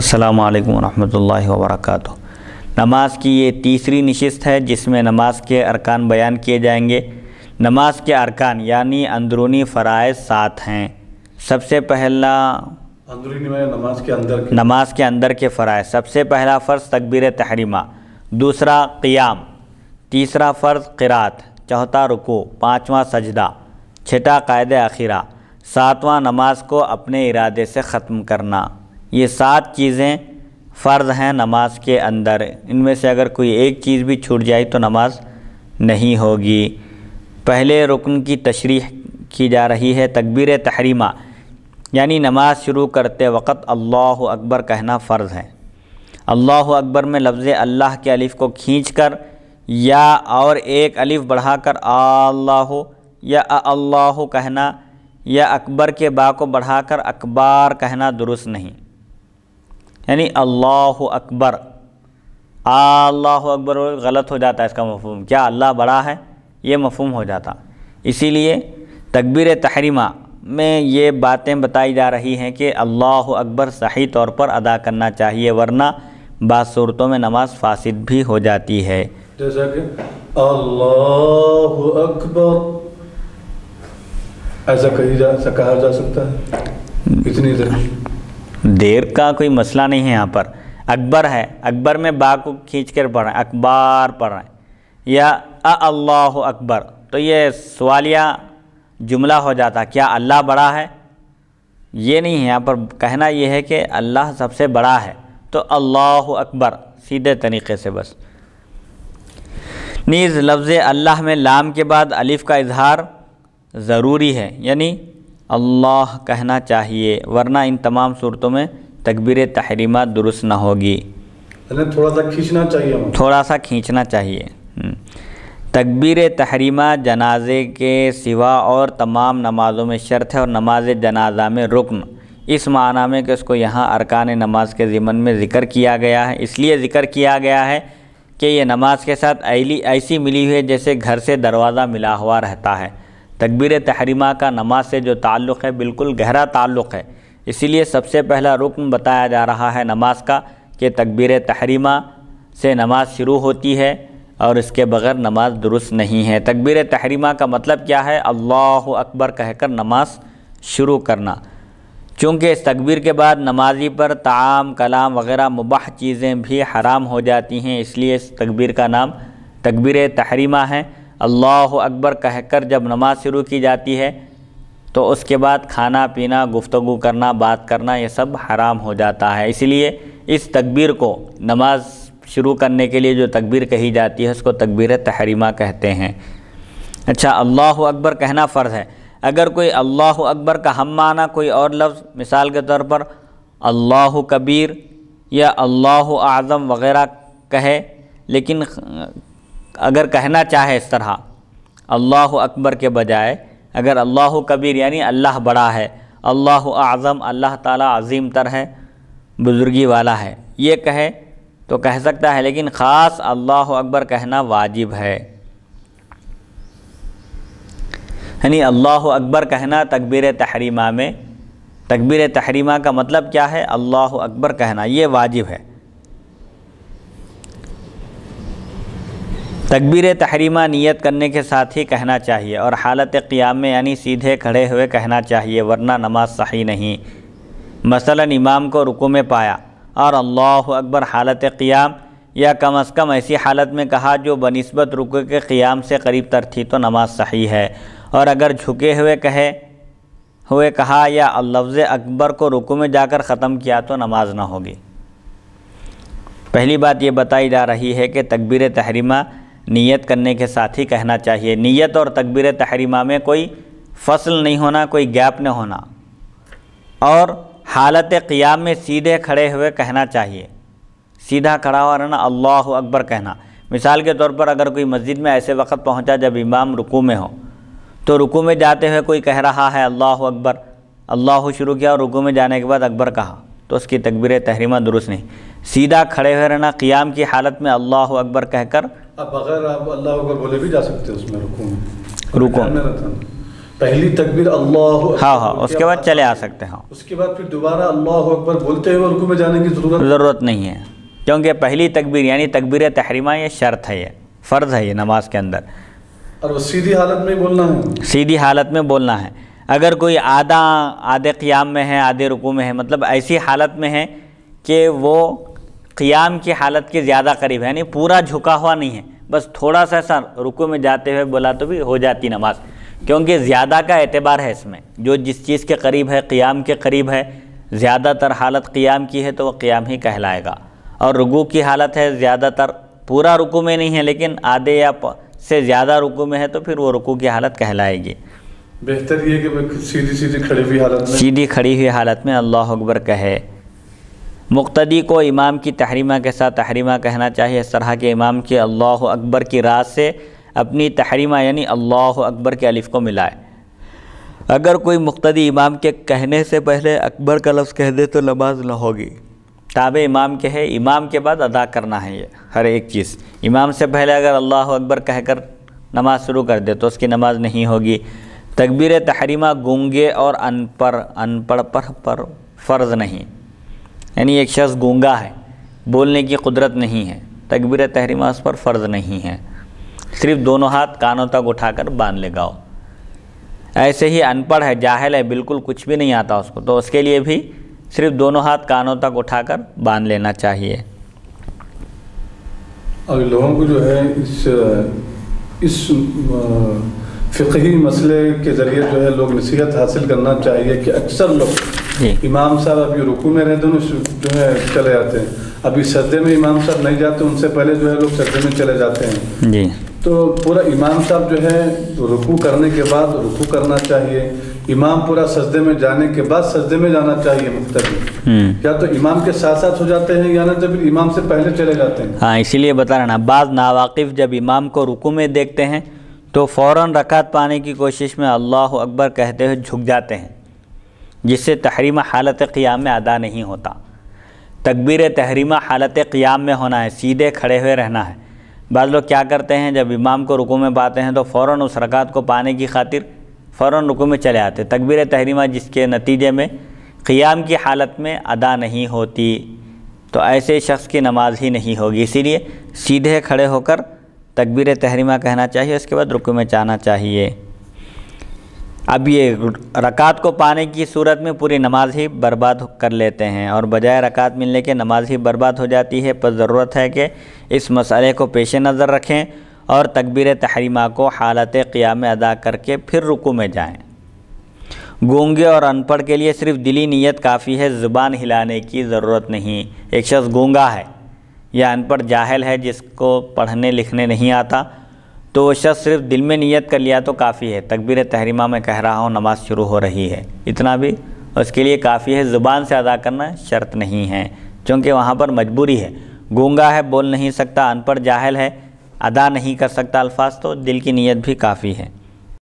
السلام علیکم ورحمۃ اللہ وبرکاتہ۔ نماز کی یہ تیسری نشست ہے جس میں نماز کے ارکان بیان کیے جائیں گے۔ نماز کے ارکان یعنی اندرونی فرائض سات ہیں۔ سب سے پہلا اندرونی نماز کے اندر کی نماز کے اندر کے فرائض۔ سب سے پہلا فرض تکبیر تحریمہ۔ دوسرا قیام۔ تیسرا فرض قرات چوتھا رکوع۔ پانچواں سجدہ۔ چھٹا قاعدہ اخیرہ۔ ساتواں نماز کو اپنے ارادے سے ختم کرنا۔ یہ سات چیزیں فرض ہیں نماز کے اندر۔ ان میں سے اگر کوئی ایک چیز بھی چھوٹ جائے تو نماز نہیں ہوگی۔ پہلے رکن کی تشریح کی جا رہی ہے، تکبیر تحریمہ یعنی نماز شروع کرتے وقت اللہ اکبر کہنا فرض ہے۔ اللہ اکبر میں لفظ اللہ کے الف کو کھینچ کر یا اور ایک الف بڑھا کر اللہ یا اللہ کہنا یا اکبر کے با کو بڑھا کر اکبار کہنا درست نہیں۔ یعنی اللہ اکبر۔ اللہ اکبر غلط ہو جاتا ہے اس کا مفہوم۔ کیا اللہ بڑا ہے؟ یہ مفہوم ہو جاتا۔ اسی لیے تکبیر تحریمہ میں یہ باتیں بتائی جا رہی ہیں کہ اللہ اکبر صحیح طور پر ادا کرنا چاہیے، ورنہ بعض صورتوں میں نماز فاسد بھی ہو جاتی ہے۔ جیسا کہ اللہ اکبر، ایسا کہی جا کہا جا سکتا ہے؟ اتنی دیر۔ دیر کا کوئی مسئلہ نہیں ہے یہاں پر۔ اکبر ہے۔ اکبر میں با کو کھینچ کر پڑھ رہے ہیں اکبار پڑھ رہے ہیں یا اللہ اکبر۔ تو یہ سوالیہ جملہ ہو جاتا۔ کیا اللہ بڑا ہے؟ یہ نہیں ہے۔ یہاں پر کہنا یہ ہے کہ اللہ سب سے بڑا ہے۔ تو اللہ اکبر۔ سیدھے طریقے سے بس۔ نیز لفظ اللہ میں لام کے بعد الف کا اظہار ضروری ہے۔ یعنی اللہ کہنا چاہیے ورنہ ان تمام صورتوں میں تکبیر تحریمہ درست نہ ہوگی۔ یعنی تھوڑا سا کھینچنا چاہیے تھوڑا سا کھینچنا چاہیے۔ تکبیر تحریمہ جنازے کے سوا اور تمام نمازوں میں شرط ہے اور نماز جنازہ میں رکن۔ اس معنی میں کہ اس کو یہاں ارکان نماز کے ضمن میں ذکر کیا گیا ہے۔ اس لیے ذکر کیا گیا ہے کہ یہ نماز کے ساتھ ایلی ایسی ملی ہوئی ہے جیسے گھر سے دروازہ ملا ہوا رہتا ہے۔ تکبیر تحریمہ کا نماز سے جو تعلق ہے بالکل گہرا تعلق ہے۔ اسی لیے سب سے پہلا رکن بتایا جا رہا ہے نماز کا کہ تکبیر تحریمہ سے نماز شروع ہوتی ہے اور اس کے بغیر نماز درست نہیں ہے۔ تکبیر تحریمہ کا مطلب کیا ہے؟ اللہ اکبر کہہ کر نماز شروع کرنا۔ چونکہ اس تکبیر کے بعد نمازی پر تعام، کلام وغیرہ مباح چیزیں بھی حرام ہو جاتی ہیں، اس لیے اس تکبیر کا نام تکبیر تحریمہ ہے۔ اللہ اکبر کہہ کر جب نماز شروع کی جاتی ہے، تو اس کے بعد کھانا پینا، گفتگو کرنا، بات کرنا، یہ سب حرام ہو جاتا ہے۔ اسی لیے اس تکبیر کو نماز شروع کرنے کے لیے جو تکبیر کہی جاتی ہے، اس کو تکبیر تحریمہ کہتے ہیں۔ اچھا اللہ اکبر کہنا فرض ہے۔ اگر کوئی اللہ اکبر کا ہم معنی کوئی اور لفظ، مثال کے طور پر اللہ کبیر یا اللہ اعظم وغیرہ کہے، لیکن اگر کہنا چاہے اس طرح، اللہ اکبر کے بجائے اگر اللہ کبیر یعنی اللہ بڑا ہے، اللہ اعظم، اللہ تعالیٰ عظیم تر ہے بزرگی والا ہے، یہ کہے تو کہہ سکتا ہے لیکن خاص اللہ اکبر کہنا واجب ہے۔ یعنی اللہ اکبر کہنا تکبیر تحریمہ میں، تکبیر تحریمہ کا مطلب کیا ہے؟ اللہ اکبر کہنا، یہ واجب ہے۔ تکبیر تحریمہ نیت کرنے کے ساتھ ہی کہنا چاہیے اور حالت قیام میں یعنی سیدھے کھڑے ہوئے کہنا چاہیے، ورنہ نماز صحیح نہیں۔ مثلا امام کو رکو میں پایا، اور اللہ اکبر حالت قیام، یا کم از کم ایسی حالت میں کہا جو بنسبت رکو کے قیام سے قریب تر تھی تو نماز صحیح ہے۔ اور اگر جھکے ہوئے کہے، ہوئے کہا، یا لفظ اکبر کو رکو میں جا کر ختم کیا تو نماز نہ ہوگی۔ پہلی بات یہ بتائی جا رہی ہے کہ تکبیر تحریمہ نیت کرنے کے ساتھ ہی کہنا چاہیے۔ نیت اور تکبیر تحریمہ میں کوئی فصل نہیں ہونا، کوئی گیپ نہیں ہونا۔ اور حالت قیام میں سیدھے کھڑے ہوئے کہنا چاہیے۔ سیدھا کھڑا ہوا رہنا، اللہ اکبر کہنا۔ مثال کے طور پر اگر کوئی مسجد میں ایسے وقت پہنچا جب امام رکوع میں ہو، تو رکوع میں جاتے ہوئے کوئی کہہ رہا ہے، اللہ اکبر۔ اللہ شروع کیا اور رکوع میں جانے کے بعد اکبر کہا۔ تو اس کی تکبیر تحریمہ درست نہیں۔ سیدھا کھڑے ہوئے رہنا، قیام کی حالت میں اللہ اکبر کہہ کر اب بغیر آپ اللہ اکبر بولے بھی جا سکتے اس میں رکو میں. رکو میں پہلی تکبیر اللہ ہاں ہاں اس کے بعد چلے آ سکتے ہیں ہاں. اس کے بعد پھر دوبارہ اللہ اکبر بولتے ہوئے رکو میں جانے کی ضرورت ضرورت نہیں ہے کیونکہ پہلی تکبیر یعنی تکبیر تحریمہ یہ شرط ہے یہ فرض ہے یہ نماز کے اندر. اور وہ سیدھی حالت میں بولنا ہے. سیدھی حالت میں بولنا ہے۔ اگر کوئی آدھا آدھے قیام میں ہے آدھے رکو میں ہے مطلب ایسی حالت میں ہے کہ وہ قیام کی حالت کے زیادہ قریب ہے یعنی پورا جھکا ہوا نہیں ہے۔ بس تھوڑا سا سر رکو میں جاتے ہوئے بولا تو بھی ہو جاتی نماز۔ کیونکہ زیادہ کا اعتبار ہے اس میں۔ جو جس چیز کے قریب ہے قیام کے قریب ہے زیادہ تر حالت قیام کی ہے تو وہ قیام ہی کہلائے گا۔ اور رکو کی حالت ہے زیادہ تر پورا رکو میں نہیں ہے لیکن آدھے یا سے زیادہ رکو میں ہے تو پھر وہ رکوع کی حالت کہلائے گی۔ بہتر یہ کہ سیدھی سیدھی کھڑی ہوئی حالت میں سیدھی کھڑی ہوئی حالت میں اللہ اکبر کہے۔ مقتدی کو امام کی تحریمہ کے ساتھ تحریمہ کہنا چاہیے اس طرح کے امام کے اللہ اکبر کی راز سے اپنی تحریمہ یعنی اللہ اکبر کے الف کو ملائے۔ اگر کوئی مقتدی امام کے کہنے سے پہلے اکبر کا لفظ کہہ دے تو نماز نہ ہوگی۔ تابع امام کے ہے، امام کے بعد ادا کرنا ہے یہ ہر ایک چیز۔ امام سے پہلے اگر اللہ اکبر کہہ کر نماز شروع کر دے تو اس کی نماز نہیں ہوگی۔ تکبیر تحریمہ گونگے اور ان پڑھ ان پڑھ پر پر فرض نہیں۔ یعنی ایک شخص گونگا ہے، بولنے کی قدرت نہیں ہے، تکبیر تحریمہ اس پر فرض نہیں ہے۔ صرف دونوں ہاتھ کانوں تک اٹھا کر باندھ لگاؤ ایسے ہی ان پڑھ ہے، جاہل ہے، بالکل کچھ بھی نہیں آتا اس کو۔ تو اس کے لیے بھی صرف دونوں ہاتھ کانوں تک اٹھا کر باندھ لینا چاہیے۔ اور لوگوں کو جو ہے، اس اس فقہی مسئلے کے ذریعے جو ہے، لوگ نصیحت حاصل کرنا چاہیے کہ اکثر لوگ امام صاحب ابھی رکو میں رہتے ہیں جو ہے چلے جاتے ہیں ابھی سجدے میں امام صاحب نہیں جاتے ان سے پہلے جو ہے لوگ سجدے میں چلے جاتے ہیں جی تو پورا امام صاحب جو ہے رکو کرنے کے بعد رکو کرنا چاہیے امام پورا سجدے میں جانے کے بعد سجدے میں جانا چاہیے مختلف یا تو امام کے ساتھ ساتھ ہو جاتے ہیں یا نہ جب امام سے پہلے چلے جاتے ہیں ہاں اسی لیے بتا رہا نا بعض ناواقف جب امام کو رکو میں دیکھتے ہیں تو فوراً رکعت پانے کی کوشش میں اللہ اکبر کہتے ہوئے جھک جاتے ہیں۔ جس سے تحریمہ حالت قیام میں ادا نہیں ہوتا۔ تکبیر تحریمہ حالت قیام میں ہونا ہے، سیدھے کھڑے ہوئے رہنا ہے۔ بعض لوگ کیا کرتے ہیں، جب امام کو رکو میں پاتے ہیں تو فوراً اس رکعت کو پانے کی خاطر فوراً رکو میں چلے آتے۔ تکبیر تحریمہ جس کے نتیجے میں قیام کی حالت میں ادا نہیں ہوتی، تو ایسے شخص کی نماز ہی نہیں ہوگی۔ اسی لیے سیدھے کھڑے ہو کر تکبیر تحریمہ کہنا چاہیے، اس کے بعد رکو میں جانا چاہیے۔ اب یہ رکعت کو پانے کی صورت میں پوری نماز ہی برباد کر لیتے ہیں اور بجائے رکعت ملنے کے نماز ہی برباد ہو جاتی ہے، پر ضرورت ہے کہ اس مسئلے کو پیش نظر رکھیں اور تکبیر تحریمہ کو حالت قیام ادا کر کے پھر رکو میں جائیں۔ گونگے اور ان پڑھ کے لیے صرف دلی نیت کافی ہے، زبان ہلانے کی ضرورت نہیں۔ ایک شخص گونگا ہے یا ان پڑھ جاہل ہے جس کو پڑھنے لکھنے نہیں آتا تو شخص صرف دل میں نیت کر لیا تو کافی ہے۔ تکبیر تحریمہ میں کہہ رہا ہوں، نماز شروع ہو رہی ہے۔ اتنا بھی اس کے لیے کافی ہے۔ زبان سے ادا کرنا شرط نہیں ہے، چونکہ وہاں پر مجبوری ہے۔ گونگا ہے، بول نہیں سکتا، ان پڑھ جاہل ہے، ادا نہیں کر سکتا الفاظ تو دل کی نیت بھی کافی ہے۔